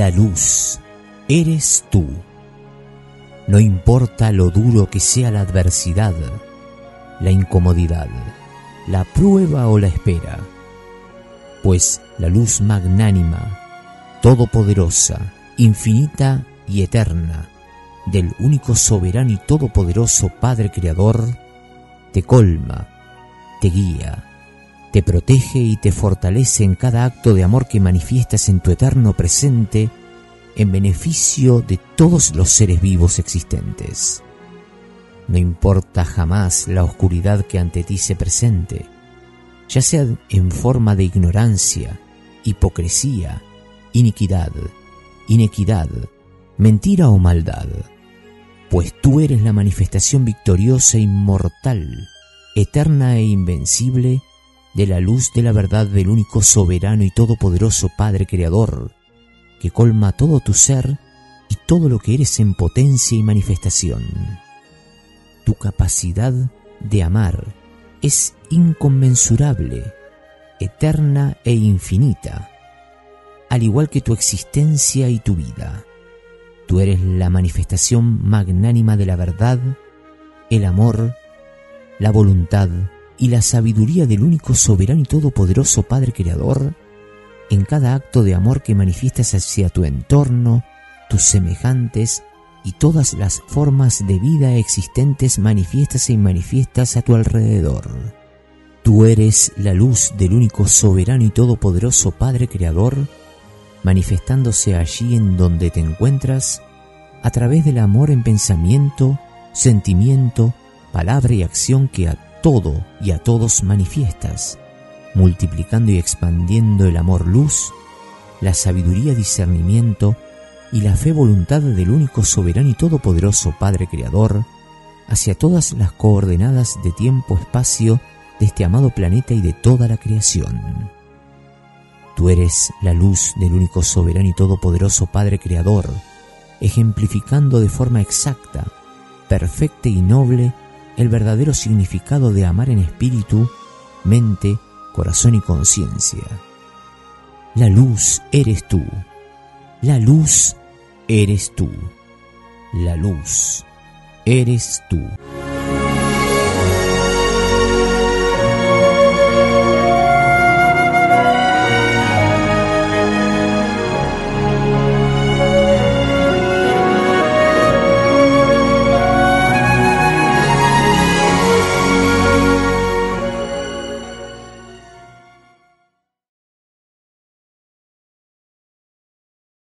la luz, eres tú. No importa lo duro que sea la adversidad, la incomodidad, la prueba o la espera, pues la luz magnánima, todopoderosa, infinita y eterna, del único soberano y todopoderoso Padre Creador, te colma, te guía, te protege y te fortalece en cada acto de amor que manifiestas en tu eterno presente en beneficio de todos los seres vivos existentes. No importa jamás la oscuridad que ante ti se presente, ya sea en forma de ignorancia, hipocresía, iniquidad, inequidad, mentira o maldad, pues tú eres la manifestación victoriosa, inmortal, eterna e invencible de la luz de la verdad del único soberano y todopoderoso Padre Creador, que colma todo tu ser y todo lo que eres en potencia y manifestación. Tu capacidad de amar es inconmensurable, eterna e infinita, al igual que tu existencia y tu vida. Tú eres la manifestación magnánima de la verdad, el amor, la voluntad y la sabiduría del único soberano y todopoderoso Padre Creador, en cada acto de amor que manifiestas hacia tu entorno, tus semejantes y todas las formas de vida existentes manifiestas e manifiestas a tu alrededor. Tú eres la luz del único soberano y todopoderoso Padre Creador, manifestándose allí en donde te encuentras a través del amor en pensamiento, sentimiento, palabra y acción que a todo y a todos manifiestas multiplicando y expandiendo el amor luz, la sabiduría discernimiento y la fe voluntad del único soberano y todopoderoso Padre Creador hacia todas las coordenadas de tiempo-espacio de este amado planeta y de toda la creación. Tú eres la luz del único soberano y todopoderoso Padre Creador, ejemplificando de forma exacta, perfecta y noble el verdadero significado de amar en espíritu, mente, corazón y conciencia. La luz eres tú. La luz eres tú. La luz eres tú.